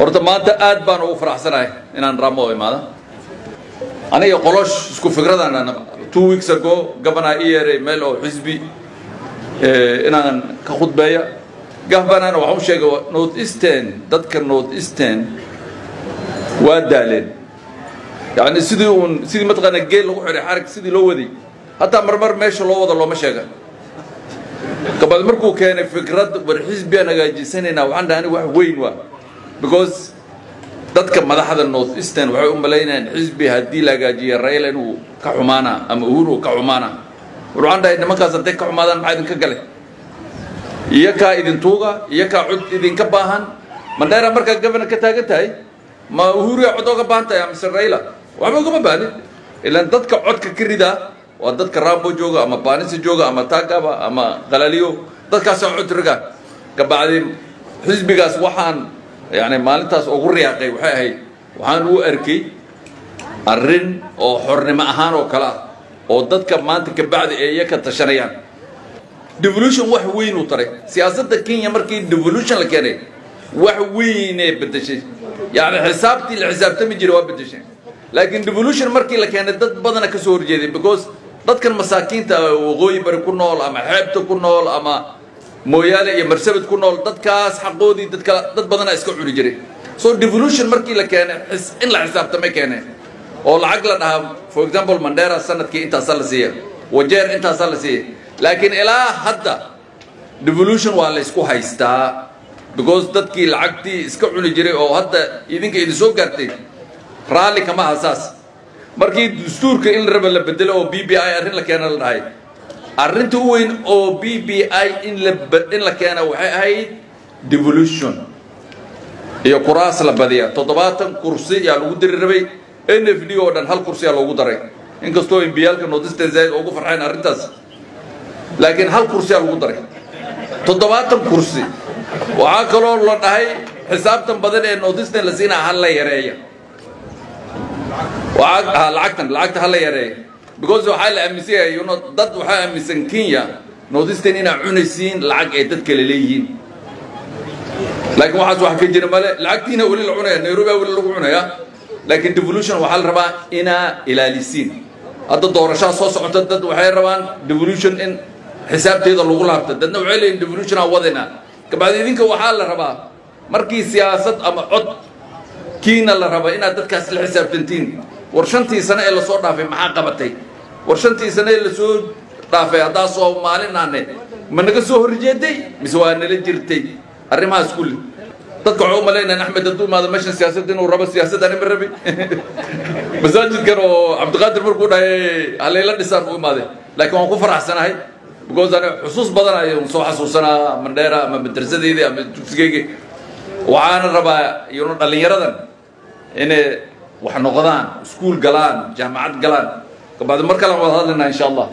horta maanta aad baan ugu faraxsanahay inaan raamo oo imaada. Aniga qolosh isku fikradaan two weeks ago gabana i yeeray meel oo xisbi inaan ka khudbeeya. Gabanana waxaan u sheegay north eastern dadka north eastern waa daaleen. Yani sidii uun sidii mataqaana geel lagu xiray xarig sidii loo waday. Hataa marmar meesha loo wada looma sheega gabad markuu keenay fikrad war xisbigaan hagaajisanaynaa waxaan dhahay aniga wax weyn waa because dadka madaxda north eastern waxay u malaynayaan xisbi haddii la hagaajiya raila inuu ka xumaana ama uhuru ka xumaana. Waxaan dhahay nimankaas hadday ka xumaadaan maxaa idinka gale? Iyo kaa idin tuuga iyo kaa cod idinka baahan. Mandheera markaa governor ka taagan tahay ma uhuriya cod oga baahan tahay mise raila? Waxba ugama baanin ilaan dadka codka ka ridaa waa dadka rambo jooga ama baanisa jooga ama taagaba ama qalaliyo dadkaasaa cod riga kabacdi xisbigaas waxaan yani maalintaas ugu riyaaqay waxay ahayd waxaan u arkay arrin oo xornimo ahaan oo kale ah oo dadka maanta kabacdi ee iya ka tashanayaan. Devolution wax weyn uu taray. Siyaasadda kenya markii devolution la keenay wax weynee bedeshay yani xisaabtii la xisaabtami jiray waa bedeshay laakiin devolution markii la keenay dad badana ka soo horjeeday because dadkan masaakiinta waqooyi bari ku nool ama xeebta ku nool ama mooyaale iyo marsabad ku nool dadkaas xaqoodii dadka dad badana iska cuni jiray. So devolution markii la keenay in la xisaabtamay keeneen. Oo lacag la dhahaa for example mandera sannadkii intaasaa la siiya wajeer intaasaa la siiya laakiin ilaa hadda devolution waa la isku haystaa because dadkii lacagtii iska cuni jiray oo hadda idinka idin soo gaartay raalli kama aha saas. Markii dastuurka in raba la bedelo oo b b i arrin la keena la dhahay arrinta u weyn oo b b i in la la keena waxay ahayd devolution. Iyo kuraas la badiya toddobaatan kursi yaa lagu diri rabay. N f d oo dhan hal kursiyaa loogu daray. Inkastoo imbiyaalka northeastern zaid ugu farxeen arrintaas. Laakiin hal kursiyaa lagu daray. Toddobaatan kursi. Waxaa kaloo la dhahay xisaabtan badan ee northeastern la siinaa hal la yareeya. Lacagtan lacagta hala yareeya because waxaa la aaminsan yahay dad waxaa aaminsan kenya northeastern inaa cunaysiin lacag ay dad kale leeyihiin. Laakiin waxaas wax ka jira male lacagtiina weli la cunaya nairobi weli lagu cunaya laakiin devolution waxaa la rabaa inaa ilaalisiin hadda doorashaa soo socota dad waxay rabaan devolution in xisaabteeda lagu laabta. Dadna waxay leeyihiin devolution aan wadayna. Kabacdi idinka waxaa la rabaa markii siyaasad ama cod kiina la raba inaad dadkaas la xisaabtantiin. War shantii sane ee la soo dhaafay maxaa qabatay war shantii sane ee la soo dhaafay haddaa soomaalinaane ma naga soo horjeeday? Mise waa nala jirtay? Arrimahaas kulli dadka waxay u malaynayaan axmed hadduu imaado meeshan siyaasadda inuu rabo siyaasad anima rabi. Masaajidkan oo cabdiqaadir markuu dhahay halayla dhisaan u imaaday. Laakiin waan ku faraxsanahay because ani xusuus badan ayaan soo xasuusanaa mandheera ama madrasadeydii ama dugsigeyga waxaana rabaa iyano dhallinyaradan inay wax noqdaan iskuul galaan jaamacad galaan kabacdi mar kale aan wada hadlaynaa insha allah